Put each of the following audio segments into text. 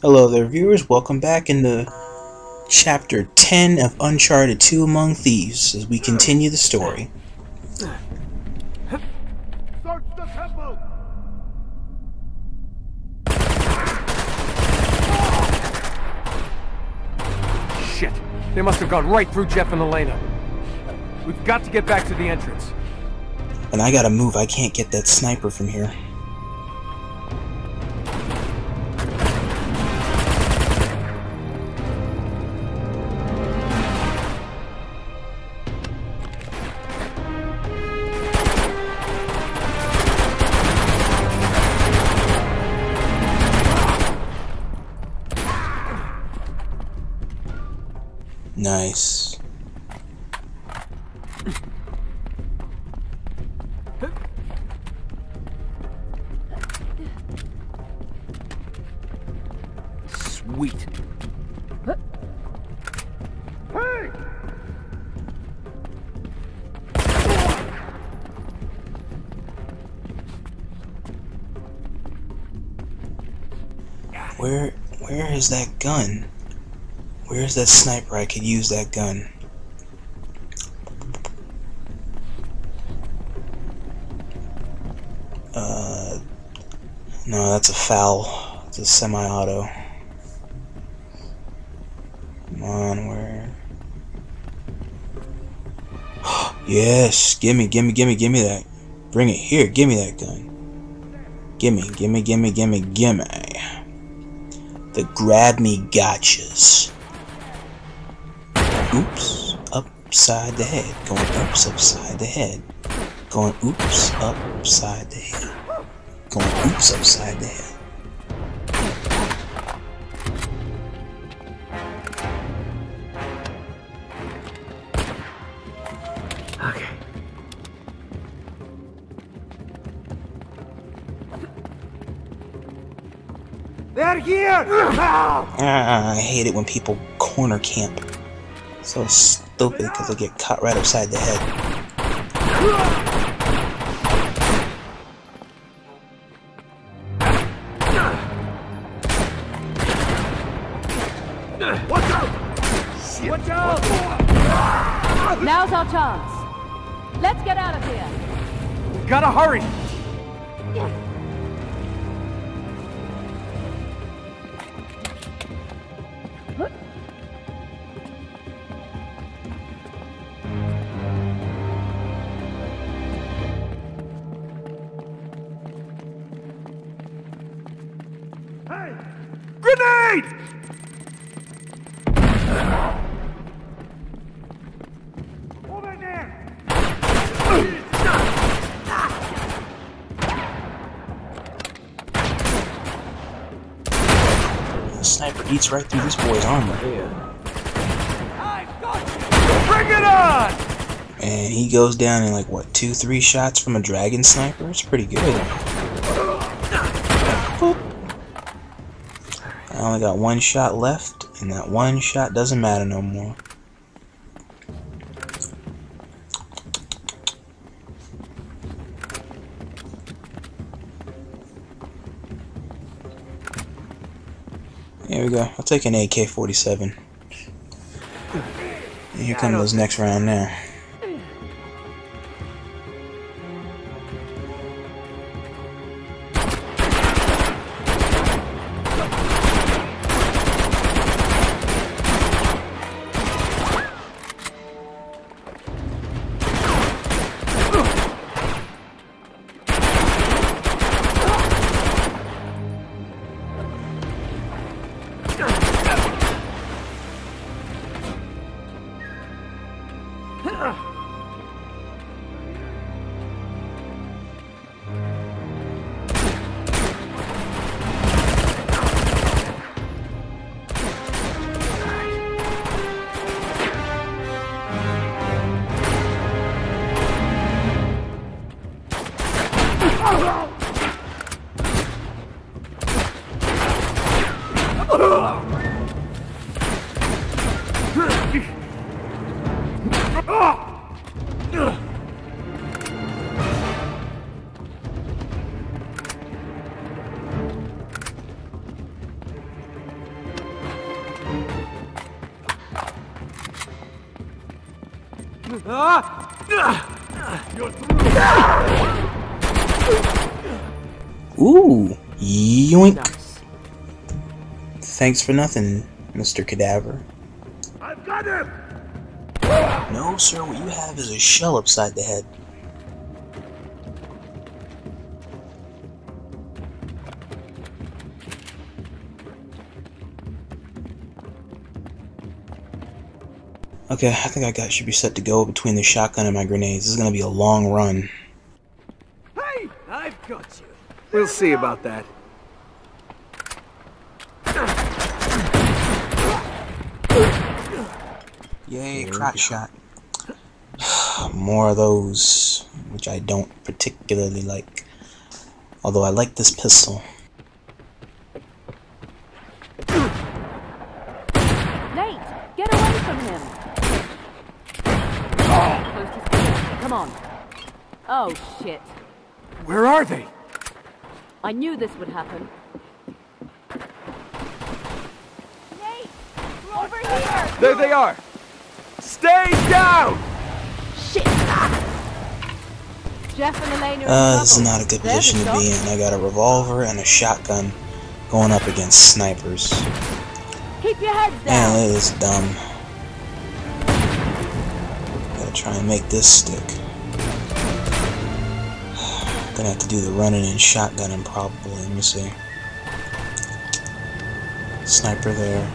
Hello there, viewers. Welcome back into Chapter 10 of Uncharted 2 Among Thieves as we continue the story. Search the temple! Shit! They must have gone right through Jeff and Elena. We've got to get back to the entrance. And I gotta move, I can't get that sniper from here. Nice. Sweet. Hey! Where where is that gun? Where's that sniper? I could use that gun. Uh no, that's a FAL. It's a semi-auto. Come on, where? yes, gimme, gimme, gimme, gimme that. Bring it here. Gimme that gun. Gimme, gimme, gimme, gimme, gimme. The grab me gotchas. Oops, upside the head. Going oops, upside the head. Going oops, upside the head. Going oops, upside the head. Okay. They're here! Ah, I hate it when people corner camp. So stupid because they get caught right upside the head. Watch out! Watch out! Now's our chance. Let's get out of here. We gotta hurry! The sniper eats right through this boy's armor. Bring it on! And he goes down in like, what, two, three shots from a dragon sniper? It's pretty good. Boop. I only got one shot left, and that one shot doesn't matter no more. We go. I'll take an AK-47. Here come those next round now. Ugh. Ooh, yoink. Thanks for nothing, Mr. Cadaver. I've got him! No, sir, what you have is a shell upside the head. Okay, I think I got should be set to go between the shotgun and my grenades. This is gonna be a long run. Hey! I've got you. We'll see about that. Yay, crack shot. More of those, which I don't particularly like. Although I like this pistol. Nate, get away from him. Coast. Come on. Oh, shit. Where are they? I knew this would happen. Nate! Over here! There they are! Stay down! Uh, this is not a good position to be in. I got a revolver and a shotgun going up against snipers. Keep your heads Man, down. that is dumb. Gotta try and make this stick. Gonna have to do the running and shotgunning probably. Let me see. Sniper there.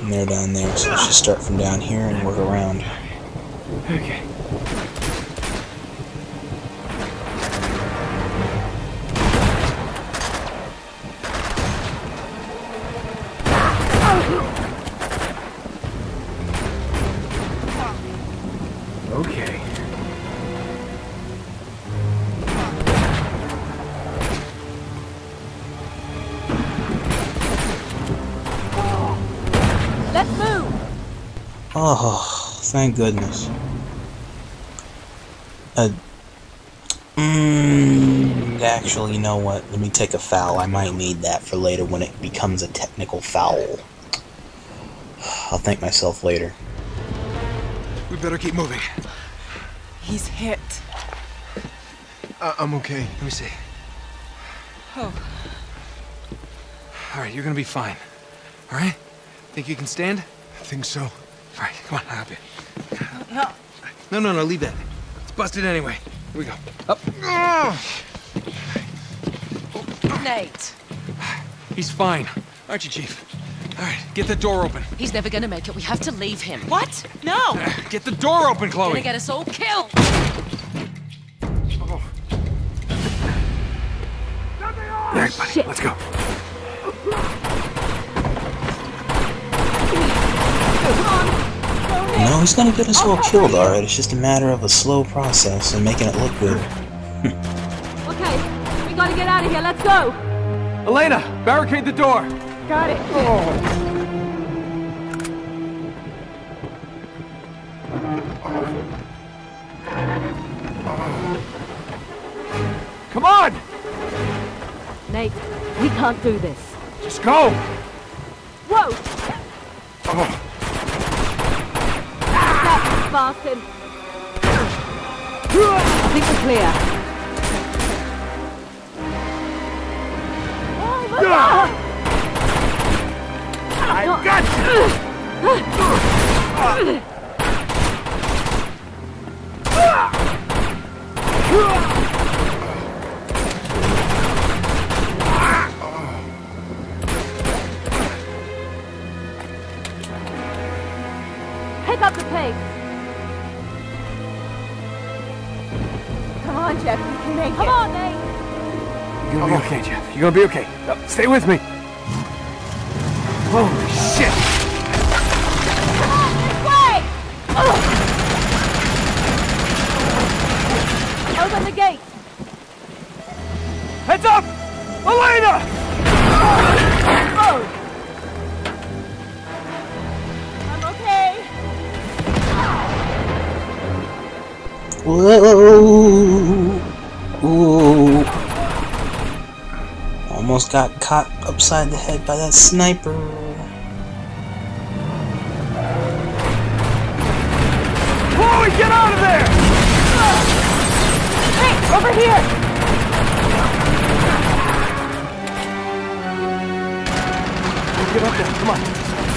And they're down there, so let's just start from down here and work around. Okay. Okay. Oh, thank goodness. Uh, mm, actually, you know what? Let me take a foul. I might need that for later when it becomes a technical foul. I'll thank myself later. We better keep moving. He's hit. Uh, I'm okay. Let me see. Oh, All right, you're gonna be fine. All right? Think you can stand? I think so. All right, come on, I'll help you. help. No, no, no, leave that. It's busted anyway. Here we go. Up. Nate. He's fine. Aren't you, Chief? All right, get the door open. He's never gonna make it. We have to leave him. What? No! Uh, get the door open, Chloe! Gonna get us all killed! All right, buddy, Shit. let's go. No, he's gonna get us all killed, alright. It's just a matter of a slow process and making it look good. Okay, we gotta get out of here. Let's go! Elena, barricade the door. Got it. Come on! Nate, we can't do this. Just go! Whoa! Oh, That bastard! I think we're clear. Oh, my God! I got you! Jeff. Come it. Come on, Nate. You're gonna be okay, Jeff. You're gonna be okay. Uh, stay with me. Holy shit! Come on, this way! Open the gate. Heads up! Elena! Oh! I'm okay. Whoa! got caught upside the head by that sniper. Chloe, get out of there! Hey, over here! Get up there, come on.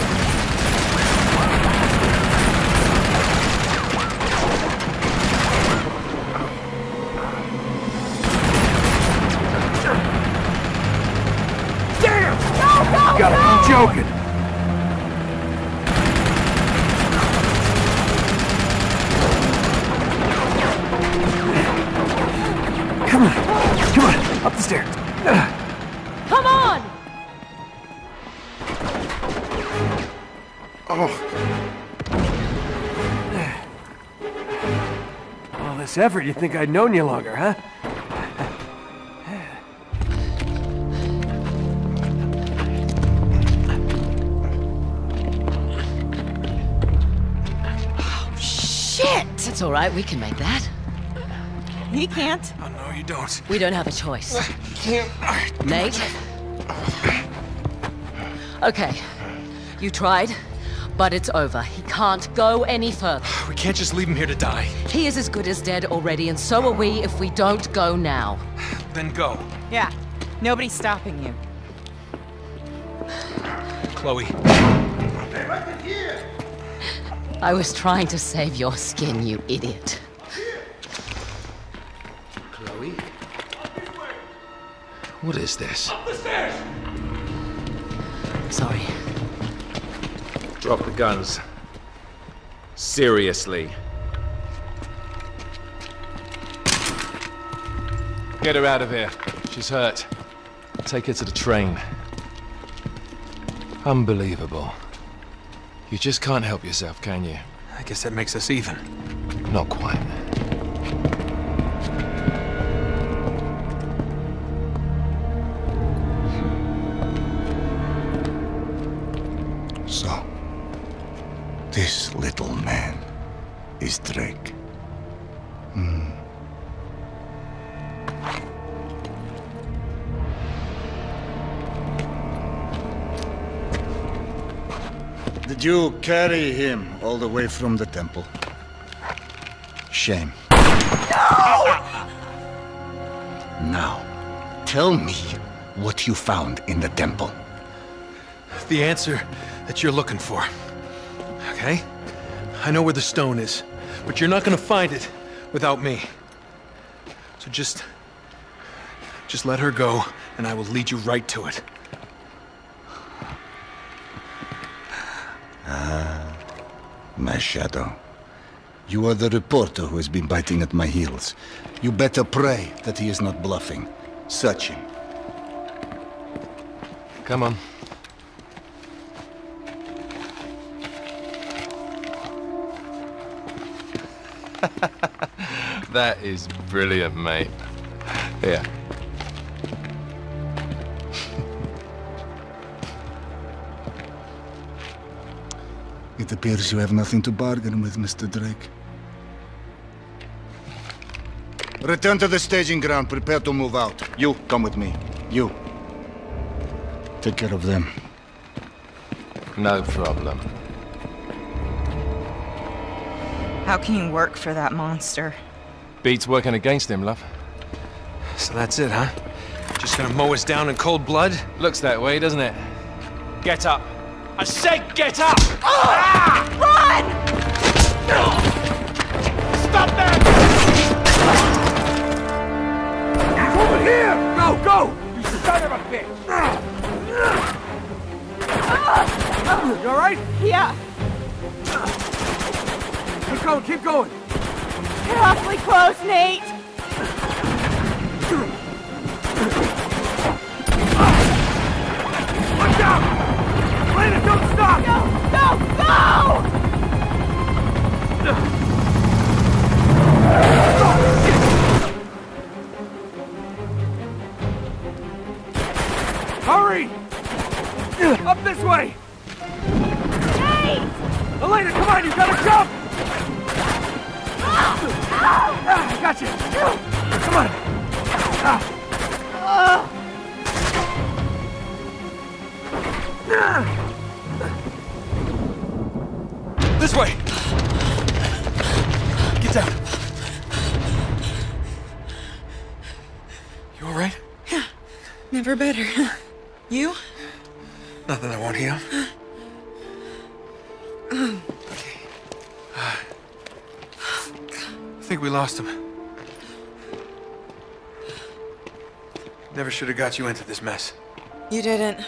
This effort, you think I'd known you longer, huh? Shit! It's all right, we can make that. He can't. Oh, no, you don't. We don't have a choice. Can't. Nate? Okay. You tried, but it's over. He can't go any further. We can't just leave him here to die. He is as good as dead already, and so are we if we don't go now. Then go. Yeah. Nobody's stopping you. Chloe. I was trying to save your skin, you idiot. Chloe? What is this? Up the stairs! Sorry. Drop the guns. Seriously. Get her out of here. She's hurt. Take her to the train. Unbelievable. You just can't help yourself, can you? I guess that makes us even. Not quite. Did you carry him all the way from the temple? Shame. Now, tell me what you found in the temple. The answer that you're looking for. Okay? I know where the stone is, but you're not gonna find it without me. So just. Just let her go, and I will lead you right to it. Ah, my shadow. You are the reporter who has been biting at my heels. You better pray that he is not bluffing. Search him. Come on. that is brilliant, mate. Here. It appears you have nothing to bargain with, Mr. Drake. Return to the staging ground. Prepare to move out. You, come with me. You. Take care of them. No problem. How can you work for that monster? Beats working against him, love. So that's it, huh? Just gonna mow us down in cold blood? Looks that way, doesn't it? Get up. I said get up! Over going, keep going! you're awfully close, Nate! Watch out! Lena, don't stop! Go, go, go! Hurry! Up this way! Nate! Elena, come on, you gotta jump! Ah, I got you. Come on. This way. Get down. You all right? Yeah. Never better. You? Nothing I won't heal. Think we lost him. Never should have got you into this mess. You didn't.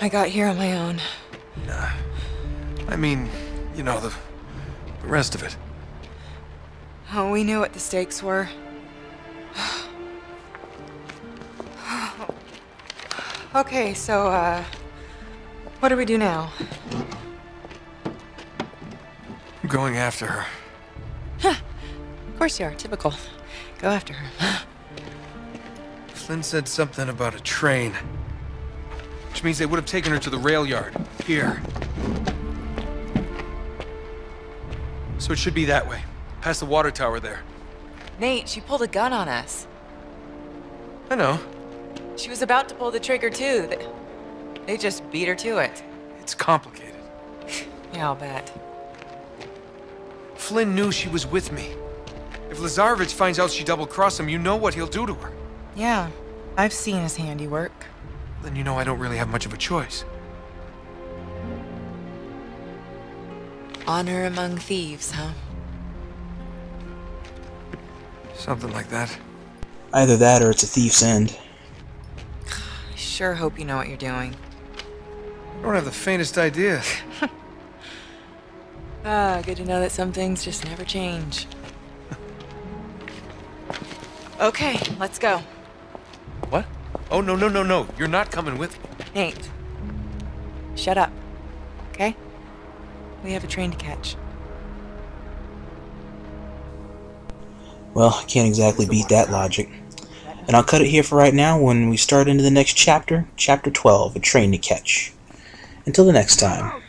I got here on my own. I mean, you know, the, the rest of it. Oh, we knew what the stakes were. okay, so, uh, what do we do now? I'm going after her. Of course you are, typical. Go after her. Flynn said something about a train. Which means they would have taken her to the rail yard. Here. So it should be that way. Past the water tower there. Nate, she pulled a gun on us. I know. She was about to pull the trigger, too. They- They just beat her to it. It's complicated. Yeah, I'll bet. Flynn knew she was with me. If Lazarevic finds out she double-crossed him, you know what he'll do to her. Yeah, I've seen his handiwork. Then you know I don't really have much of a choice. Honor among thieves, huh? Something like that. Either that or it's a thief's end. I sure hope you know what you're doing. I don't have the faintest idea. Ah, good to know that some things just never change. Okay, let's go. What? Oh, no, no, no, no. You're not coming with me. Nate, shut up. Okay? We have a train to catch. Well, I can't exactly beat that logic. And I'll cut it here for right now when we start into the next chapter, chapter 12, A Train to Catch. Until the next time.